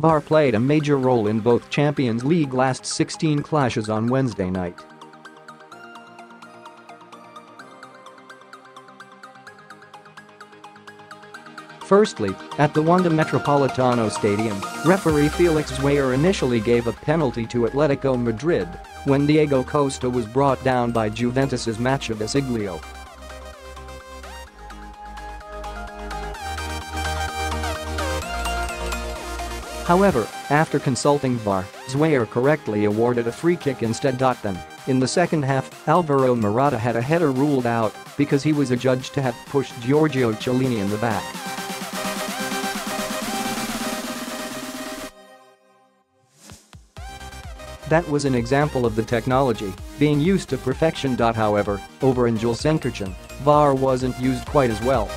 VAR played a major role in both Champions League last 16 clashes on Wednesday night. Firstly, at the Wanda Metropolitano Stadium, referee Felix Zwayer initially gave a penalty to Atletico Madrid when Diego Costa was brought down by Juventus's Mattia De Sciglio. However, after consulting VAR, Zwayer correctly awarded a free kick instead. Then, in the second half, Alvaro Morata had a header ruled out because he was adjudged to have pushed Giorgio Chiellini in the back. That was an example of the technology being used to perfection. However, over in Jules Gelsenkirchen, VAR wasn't used quite as well.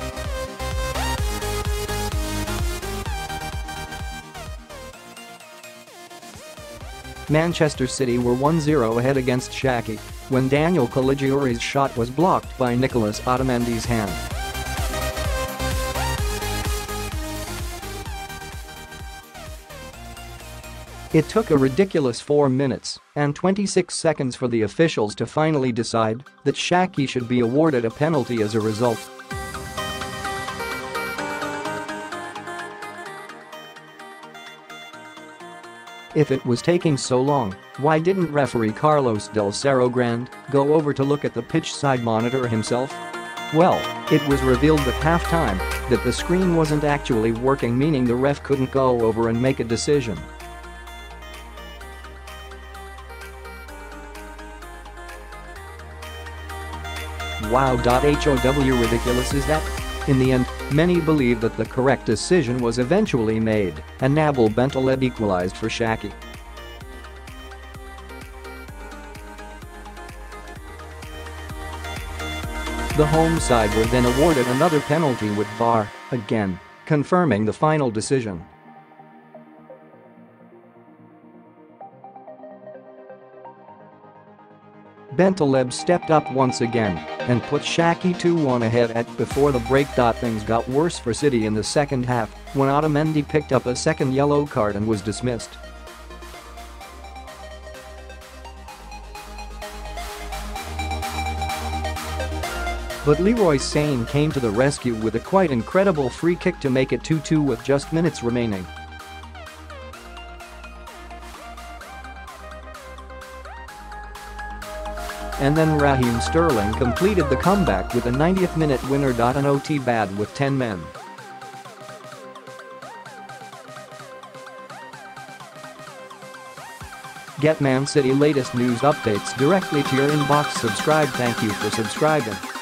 Manchester City were 1-0 ahead against Schalke when Daniel Caligiuri's shot was blocked by Nicolas Otamendi's hand. It took a ridiculous 4 minutes and 26 seconds for the officials to finally decide that Schalke should be awarded a penalty as a result. If it was taking so long, why didn't referee Carlos del Cerro Grande go over to look at the pitch side monitor himself? Well, it was revealed at halftime that the screen wasn't actually working meaning the ref couldn't go over and make a decision. Wow. How ridiculous is that? In the end, many believe that the correct decision was eventually made and Nabil Bentaleb equalized for Schalke. The home side were then awarded another penalty with VAR, again, confirming the final decision. Bentaleb stepped up once again and put Schalke 2-1 ahead at before the break. Things got worse for City in the second half when Otamendi picked up a second yellow card and was dismissed. But Leroy Sane came to the rescue with a quite incredible free kick to make it 2-2 with just minutes remaining. And then Raheem Sterling completed the comeback with a 90th minute winner. An OT bad with 10 men. Get Man City latest news updates directly to your inbox subscribe thank you for subscribing